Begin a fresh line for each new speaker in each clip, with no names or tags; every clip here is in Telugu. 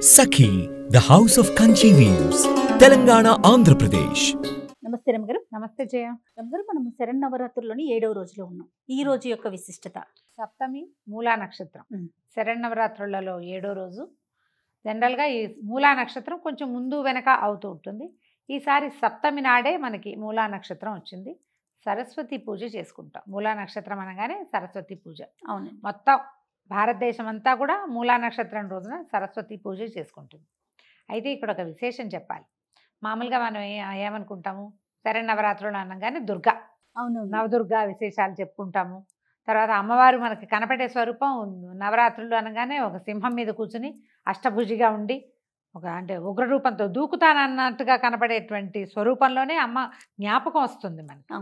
Sakhi the house of Kanchi weaves Telangana Andhra Pradesh.
నమస్తే రమగారు.
నమస్తే జయ.
రమగారు మనం శరణవరాత్రుల్లోని ఏడవ రోజులో ఉన్నాం. ఈ రోజు యొక్క విశిష్టత?
సప్తమి మూలా నక్షత్రం.
ఉమ్.
శరణవరాత్రులలో ఏడో రోజు. జనరల్గా ఈ మూలా నక్షత్రం కొంచెం ముందు వెనక అవుతూ ఉంటుంది. ఈసారి సప్తమి నాడే మనకి మూలా నక్షత్రం వచ్చింది. సరస్వతి పూజ చేసుకుంటాం. మూలా నక్షత్రం అనగానే సరస్వతి పూజ.
అవును.
మొత్తం భారతదేశం అంతా కూడా మూలా నక్షత్రం రోజున సరస్వతి పూజ చేసుకుంటుంది. అయితే ఇక్కడ ఒక విశేషం చెప్పాలి. మామూలుగా మనం ఏమనుకుంటాము? శరణవరాత్రులు అనగానే దుర్గా.
అవును
నవదుర్గా విశేషాలు చెప్పుకుంటాము. తర్వాత అమ్మవారు మనకి కనపడే స్వరూపం నవరాత్రులు అనగానే ఒక సింహం మీద కూర్చుని అష్టభుజిగా ఉండి ఒక అంటే ఉగ్రరూపంతో దూకుతానన్నట్టుగా కనపడేటువంటి స్వరూపంలోనే అమ్మ జ్ఞాపకం వస్తుంది మనకి.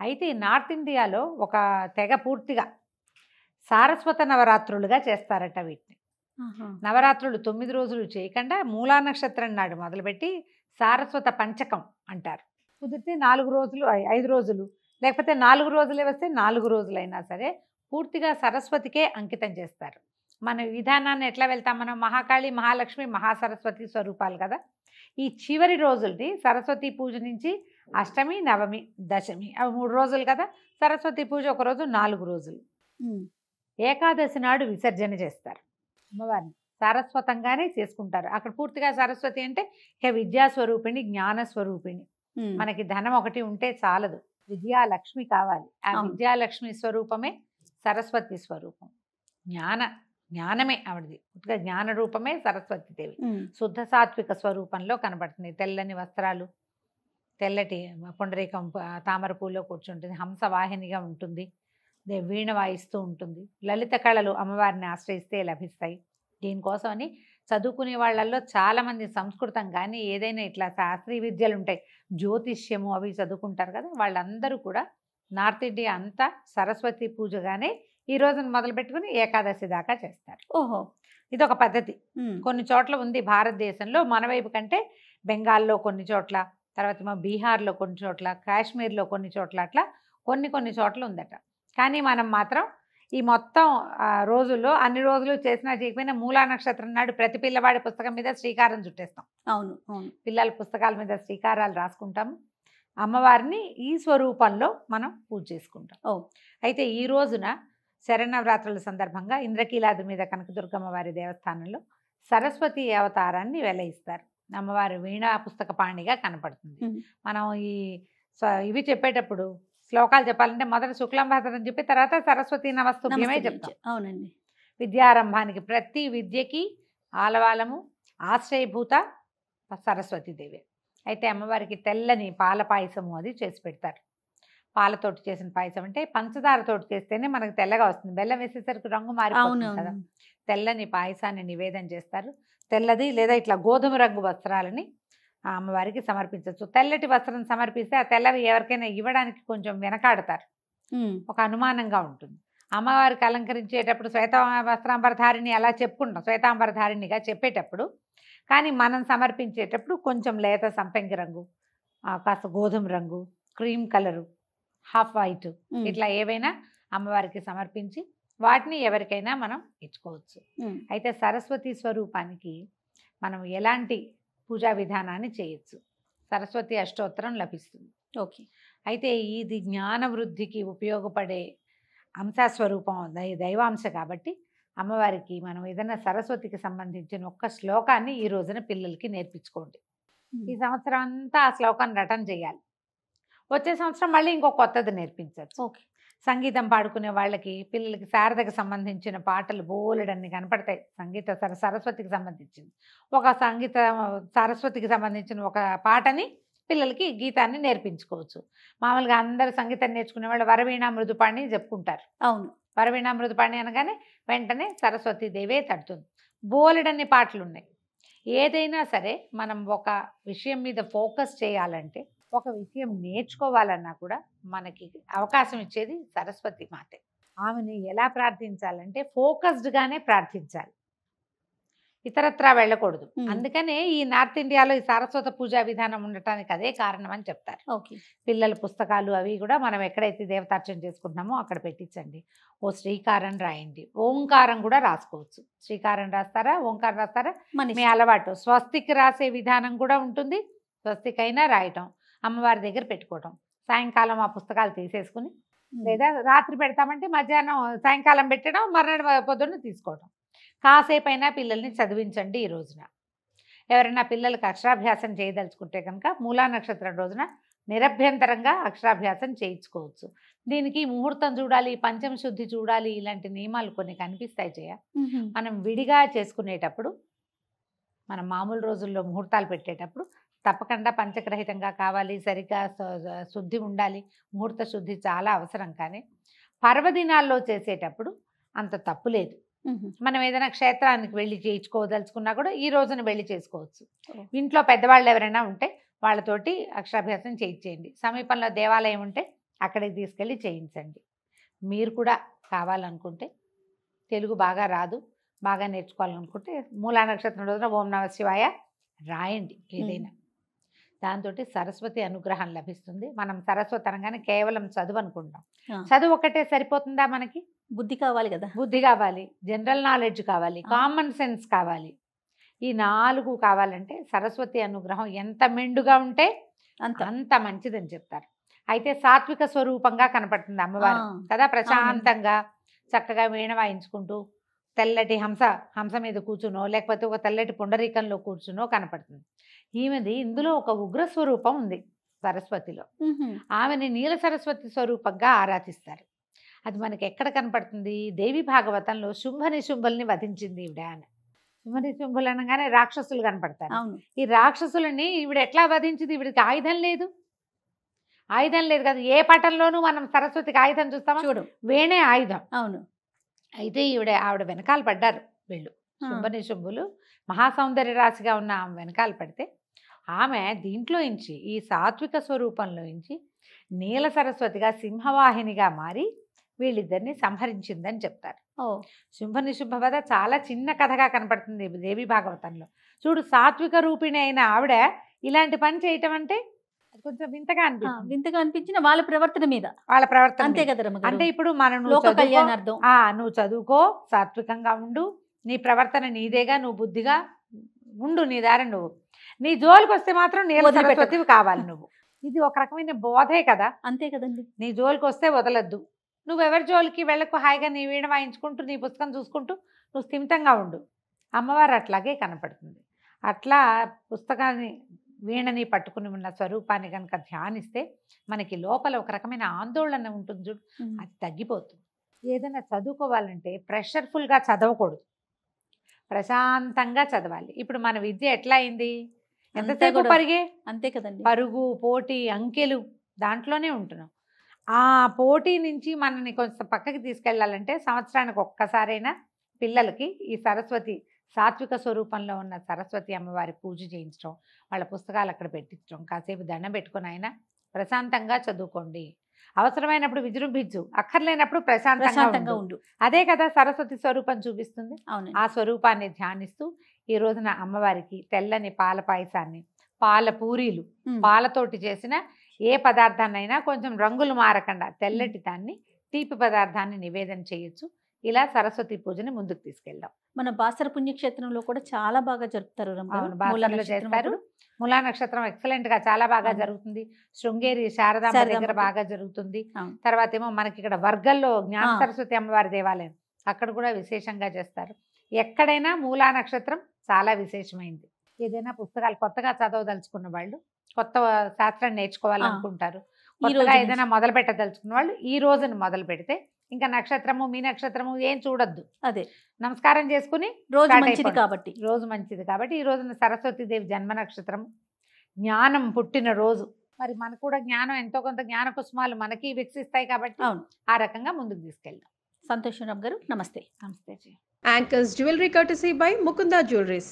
అయితే నార్త్ ఇండియాలో ఒక తెగ పూర్తిగా సారస్వత నవరాత్రులుగా చేస్తారట వీటిని. నవరాత్రులు తొమ్మిది రోజులు చేయకుండా మూలా నక్షత్రం నాడు మొదలుపెట్టి సారస్వత పంచకం అంటారు. కుదిరితే నాలుగు రోజులు ఐదు రోజులు లేకపోతే నాలుగు రోజులే వస్తే నాలుగు రోజులైనా సరే పూర్తిగా సరస్వతికే అంకితం చేస్తారు. మన విధానాన్ని ఎట్లా వెళ్తాం మనం? మహాకాళి మహాలక్ష్మి మహాసరస్వతి స్వరూపాలు కదా. ఈ చివరి రోజుల్ని సరస్వతి పూజ నుంచి అష్టమి నవమి దశమి అవి మూడు రోజులు కదా. సరస్వతి పూజ ఒక రోజు నాలుగు రోజులు. ఏకాదశి నాడు విసర్జన చేస్తారు. అమ్మవారిని సారస్వతంగానే చేసుకుంటారు. అక్కడ పూర్తిగా సరస్వతి అంటే ఇక విద్యాస్వరూపిణి జ్ఞానస్వరూపిణి. మనకి ధనం ఒకటి ఉంటే చాలదు. విద్యాలక్ష్మి కావాలి. ఆ. విద్యాలక్ష్మి స్వరూపమే సరస్వతి స్వరూపం. జ్ఞాన జ్ఞానమే ఆవిడది. పూర్తిగా జ్ఞాన రూపమే సరస్వతి దేవి. శుద్ధ సాత్విక స్వరూపంలో కనబడుతుంది. తెల్లని వస్త్రాలు తెల్లటి పుండరీకం తామర పూలో కూర్చుంటుంది. హంసవాహినిగా ఉంటుంది. వీణ వాయిస్తూ ఉంటుంది. లలిత కళలు అమ్మవారిని ఆశ్రయిస్తే లభిస్తాయి. దీనికోసమని చదువుకునే వాళ్ళల్లో చాలామంది సంస్కృతం కానీ ఏదైనా ఇట్లా శాస్త్రీయ విద్యలు ఉంటాయి. జ్యోతిష్యము అవి చదువుకుంటారు కదా! వాళ్ళందరూ కూడా నార్త్ ఇండియా అంతా సరస్వతి పూజగానే ఈ రోజున మొదలు పెట్టుకుని ఏకాదశి దాకా చేస్తారు.
ఓహో!
ఇది ఒక పద్ధతి. కొన్ని చోట్ల ఉంది భారతదేశంలో. మన వైపు కంటే బెంగాల్లో కొన్ని చోట్ల తర్వాత మా బీహార్లో కొన్ని చోట్ల కాశ్మీర్లో కొన్ని చోట్ల అట్లా కొన్ని కొన్ని చోట్ల ఉందట. కానీ మనం మాత్రం ఈ మొత్తం రోజుల్లో అన్ని రోజులు చేసినా చేయకపోయినా మూలా నక్షత్రం నాడు ప్రతి పిల్లవాడి పుస్తకం మీద శ్రీకారం చుట్టేస్తాం.
అవును అవును.
పిల్లల పుస్తకాల మీద శ్రీకారాలు రాసుకుంటాము. అమ్మవారిని ఈ స్వరూపంలో మనం పూజ చేసుకుంటాం.
ఓ.
అయితే ఈ రోజున శరణవరాత్రుల సందర్భంగా ఇంద్రకీలాద్రి మీద కనకదుర్గమ్మ వారి దేవస్థానంలో సరస్వతి అవతారాన్ని వెలయిస్తారు. అమ్మవారి వీణా పుస్తక పాణిగా కనపడుతుంది. మనం ఈ ఇవి చెప్పేటప్పుడు శ్లోకాలు చెప్పాలంటే మొదట శుక్లంభాతరం చెప్పి తర్వాత సరస్వతి నమస్తుభ్యమే
నమస్తే
చెప్తాం.
అవునండి.
విద్యారంభానికి ప్రతి విద్యకి ఆలవాలము ఆశ్రయభూత సరస్వతీదేవి అయితే అమ్మవారికి తెల్లని పాల పాయసము అది చేసి పెడతారు. పాలతోటి చేసిన పాయసం అంటే పంచదారతోటి చేస్తేనే మనకు తెల్లగా వస్తుంది. బెల్లం వేసేసరికి రంగు మారిపోతుంది కదా. తెల్లని పాయసాన్ని నివేదన చేస్తారు. తెల్లది లేదా ఇట్లా గోధుమ రంగు వస్త్రాలని అమ్మవారికి సమర్పించవచ్చు తెల్లటి వస్త్రం సమర్పిస్తే ఆ తెల్లవి ఎవరికైనా ఇవ్వడానికి కొంచెం వెనకాడతారు. ఒక అనుమానంగా ఉంటుంది అమ్మవారికి అలంకరించేటప్పుడు శ్వేత వస్త్రాంబరధారిణి అలా చెప్పుకుంటాం శ్వేతాంబరధారిణిగా చెప్పేటప్పుడు కానీ మనం సమర్పించేటప్పుడు కొంచెం లేత సంపెంగి రంగు కాస్త గోధుమ రంగు క్రీమ్ కలరు హాఫ్ వైట్. ఇట్లా ఏవైనా అమ్మవారికి సమర్పించి వాటిని ఎవరికైనా మనం ఇచ్చుకోవచ్చు. అయితే సరస్వతి స్వరూపానికి మనం ఎలాంటి పూజా విధానాన్ని చేయొచ్చు. సరస్వతి అష్టోత్తరం లభిస్తుంది.
ఓకే.
అయితే ఇది జ్ఞాన వృద్ధికి ఉపయోగపడే అంశస్వరూపం దై దైవాంశ కాబట్టి అమ్మవారికి మనం ఏదైనా సరస్వతికి సంబంధించిన ఒక్క శ్లోకాన్ని ఈ రోజున పిల్లలకి నేర్పించుకోండి. ఈ సంవత్సరం అంతా ఆ శ్లోకాన్ని రటన చేయాలి. వచ్చే సంవత్సరం మళ్ళీ ఇంకో కొత్తది నేర్పించవచ్చు
ఓకే.
సంగీతం పాడుకునే వాళ్ళకి పిల్లలకి శారదకి సంబంధించిన పాటలు బోలెడన్ని కనపడతాయి. సంగీత సర సరస్వతికి సంబంధించింది. ఒక సంగీత సరస్వతికి సంబంధించిన ఒక పాటని పిల్లలకి గీతాన్ని నేర్పించుకోవచ్చు. మామూలుగా అందరు సంగీతం నేర్చుకునే వాళ్ళు వరవీణ మృదుపాణి చెప్పుకుంటారు.
అవును.
వరవీణ మృదుపాణి అనగానే వెంటనే సరస్వతి దేవే తడుతుంది. బోలెడన్ని పాటలు ఉన్నాయి ఏదైనా సరే మనం ఒక విషయం మీద ఫోకస్ చేయాలంటే ఒక విషయం నేర్చుకోవాలన్నా కూడా మనకి అవకాశం ఇచ్చేది సరస్వతి మాతే. ఆమెను ఎలా ప్రార్థించాలంటే ఫోకస్డ్గానే ప్రార్థించాలి. ఇతరత్రా వెళ్ళకూడదు. అందుకనే ఈ నార్త్ ఇండియాలో ఈ సారస్వత పూజా విధానం ఉండటానికి అదే కారణం అని చెప్తారు.
ఓకే.
పిల్లల పుస్తకాలు అవి కూడా మనం ఎక్కడైతే దేవతార్చన చేసుకుంటున్నామో అక్కడ పెట్టించండి. ఓ శ్రీకారం రాయండి. ఓంకారం కూడా రాసుకోవచ్చు. శ్రీకారం రాస్తారా? ఓంకారం రాస్తారా? మీ. అలవాటు. స్వస్తికి రాసే విధానం కూడా ఉంటుంది. స్వస్తికైనా రాయటం. అమ్మవారి దగ్గర పెట్టుకోవటం. సాయంకాలం ఆ పుస్తకాలు తీసేసుకుని. లేదా రాత్రి పెడతామంటే మధ్యాహ్నం సాయంకాలం పెట్టడం మర్నాడు పొద్దున్న తీసుకోవడం కాసేపు అయినా పిల్లల్ని చదివించండి ఈ రోజున. ఎవరైనా పిల్లలకు అక్షరాభ్యాసం చేయదలుచుకుంటే కనుక మూలా నక్షత్రం రోజున నిరభ్యంతరంగా అక్షరాభ్యాసం చేయించుకోవచ్చు. దీనికి ముహూర్తం చూడాలి పంచమ శుద్ధి చూడాలి ఇలాంటి నియమాలు కొన్ని కనిపిస్తాయి చేయ. మనం విడిగా చేసుకునేటప్పుడు మనం మామూలు రోజుల్లో ముహూర్తాలు పెట్టేటప్పుడు తప్పకుండా పంచగ్రహితంగా కావాలి సరిగ్గా శుద్ధి ఉండాలి ముహూర్త శుద్ధి చాలా అవసరం కానీ పర్వదినాల్లో చేసేటప్పుడు అంత తప్పు లేదు. మనం ఏదైనా క్షేత్రానికి వెళ్ళి చేయించుకోదలుచుకున్నా కూడా ఈ రోజున వెళ్ళి చేసుకోవచ్చు. ఇంట్లో పెద్దవాళ్ళు ఎవరైనా ఉంటే వాళ్ళతోటి అక్షరాభ్యాసం చేయించేయండి. సమీపంలో దేవాలయం ఉంటే అక్కడికి తీసుకెళ్ళి చేయించండి. మీరు కూడా కావాలనుకుంటే తెలుగు బాగా రాదు బాగా నేర్చుకోవాలనుకుంటే మూలా నక్షత్రం రోజున ఓం నమ శివాయ రాయండి ఏదైనా. దాంతో సరస్వతి అనుగ్రహం లభిస్తుంది. మనం సరస్వతి అనగానే కేవలం చదువు అనుకుంటాం. చదువు ఒకటే సరిపోతుందా మనకి?
బుద్ధి కావాలి కదా.
బుద్ధి కావాలి జనరల్ నాలెడ్జ్ కావాలి. కామన్ సెన్స్ కావాలి. ఈ నాలుగు కావాలంటే సరస్వతి అనుగ్రహం ఎంత మెండుగా ఉంటే
అంత.
అంత మంచిదని చెప్తారు. అయితే సాత్విక స్వరూపంగా కనపడుతుంది అమ్మవారు. కదా ప్రశాంతంగా చక్కగా వీణ వాయించుకుంటూ తెల్లటి హంస హంస మీద కూర్చునో లేకపోతే ఒక తెల్లటి పుండరీకంలో కూర్చునో కనపడుతుంది. ఈమెది ఇందులో ఒక ఉగ్ర స్వరూపం ఉంది సరస్వతిలో. ఆమెని నీల సరస్వతి స్వరూపంగా ఆరాధిస్తారు. అది మనకి ఎక్కడ కనపడుతుంది? దేవి భాగవతంలో శుంభ నిశుంభుల్ని వధించింది ఈవిడ అని. శుంభ నిశుంభులు అనగానే రాక్షసులు కనపడతారు.
అవును.
ఈ రాక్షసులని ఈవిడ ఎట్లా వధించింది? ఈవిడికి ఆయుధం లేదు. ఆయుధం లేదు కదా. ఏ పటంలోనూ మనం సరస్వతికి ఆయుధం చూస్తామా?
చూడు.
వేణే ఆయుధం.
అవును.
అయితే ఈవిడ ఆవిడ వెనకాల పడ్డారు వీళ్ళు. శుంభ నిశుంభులు మహాసౌందర్య రాశిగా ఉన్న ఆమె వెనకాల పడితే ఆమె దీంట్లో ఇంచి ఈ సాత్విక స్వరూపంలో ఇంచి నీల సరస్వతిగా సింహవాహినిగా మారి వీళ్ళిద్దరిని సంహరించిందని చెప్తారు.
ఓ.
శుంభ నిశుంభ వధ చాలా చిన్న కథగా కనపడుతుంది దేవి భాగవతంలో. చూడు సాత్విక రూపిణి అయిన ఆవిడ ఇలాంటి పని చేయటం అంటే అది కొంచెం వింతగా అనిపిస్తుంది.
వింతగా అనిపించిన వాళ్ళ ప్రవర్తన మీద.
వాళ్ళ ప్రవర్తన
అంతే. కదా.
అంటే ఇప్పుడు మనం నువ్వు చదువుకో సాత్వికంగా ఉండు నీ ప్రవర్తన నీదేగా నువ్వు బుద్ధిగా ఉండు నీ దారి నువ్వు. నీ జోలికి వస్తే మాత్రం
వదిలిపెట్టకు.
సరస్వతివి కావాలి నువ్వు. ఇది ఒక రకమైన బోధే కదా.
అంతే కదండి.
నీ జోలికి వస్తే వదలద్దు. నువ్వు ఎవరి జోలికి వెళ్ళకు హాయిగా నీ వీణ వాయించుకుంటూ నీ పుస్తకం చూసుకుంటూ నువ్వు స్థిమితంగా ఉండు. అమ్మవారు అట్లాగే కనపడుతుంది. అట్లా పుస్తకాన్ని వీణని పట్టుకుని ఉన్న స్వరూపాన్ని కనుక ధ్యానిస్తే మనకి లోపల ఒక రకమైన ఆందోళన ఉంటుంది చూడు. అది తగ్గిపోతుంది. ఏదైనా చదువుకోవాలంటే ప్రెషర్ఫుల్గా చదవకూడదు. ప్రశాంతంగా చదవాలి. ఇప్పుడు మన విద్య ఎట్లా అయింది? ఎంతసేపు పరిగే?
అంతే కదండి.
పరుగు పోటీ అంకెలు దాంట్లోనే ఉంటున్నాం. ఆ పోటీ నుంచి మనని కొంచెం పక్కకి తీసుకెళ్ళాలంటే సంవత్సరానికి ఒక్కసారైనా పిల్లలకి ఈ సరస్వతి సాత్విక స్వరూపంలో ఉన్న సరస్వతి అమ్మవారి పూజ చేయించడం వాళ్ళ పుస్తకాలు అక్కడ పెట్టించడం కాసేపు దండం పెట్టుకుని అయినా ప్రశాంతంగా చదువుకోండి. అవసరమైనప్పుడు విజృంభించు అక్కర్లేనప్పుడు ప్రశాంతంగా. ఉండు. అదే కదా సరస్వతి స్వరూపం చూపిస్తుంది.
అవును
ఆ స్వరూపాన్ని ధ్యానిస్తూ ఈ రోజున అమ్మవారికి తెల్లని పాల పాయసాన్ని పాల పూరీలు పాలతోటి చేసిన ఏ పదార్థాన్నైనా కొంచెం రంగులు మారకుండా తెల్లటి దాన్ని తీపి పదార్థాన్ని నివేదన చేయొచ్చు. ఇలా సరస్వతి పూజని ముందుకు తీసుకెళ్దాం
మన బాసర పుణ్యక్షేత్రంలో కూడా చాలా బాగా జరుపుతారు
బాసరలో చేస్తారు. ములా నక్షత్రం ఎక్సలెంట్గా చాలా బాగా. జరుగుతుంది శృంగేరి శారదాంబ దగ్గర. బాగా జరుగుతుంది. తర్వాత ఏమో మనకి ఇక్కడ వర్గల్లో జ్ఞాన. సరస్వతి అమ్మవారి దేవాలయం అక్కడ కూడా విశేషంగా చేస్తారు ఎక్కడైనా మూలా నక్షత్రం చాలా విశేషమైంది ఏదైనా పుస్తకాలు కొత్తగా చదవదలుచుకున్న వాళ్ళు కొత్త శాస్త్రం నేర్చుకోవాలనుకుంటారు
ఈ రోజు
కొత్తగా. ఏదైనా మొదలు పెట్టదలుచుకున్న వాళ్ళు ఈ రోజున మొదలు పెడితే ఇంకా నక్షత్రము మీ నక్షత్రము ఏం చూడొద్దు
అదే
నమస్కారం చేసుకుని
రోజు మంచిది. కాబట్టి
రోజు మంచిది కాబట్టి ఈ రోజున సరస్వతీదేవి జన్మ నక్షత్రం జ్ఞానం పుట్టిన రోజు మరి మనకు కూడా జ్ఞానం ఎంతో కొంత జ్ఞాన కుసుమాలు మనకి వికసిస్తాయి కాబట్టి
అవును.
ఆ రకంగా ముందుకు తీసుకెళ్దాం
సంతోషం రామ్ గారు నమస్తే
నమస్తే జీ.
Anchors Jewelry courtesy by Mukunda Jewelries.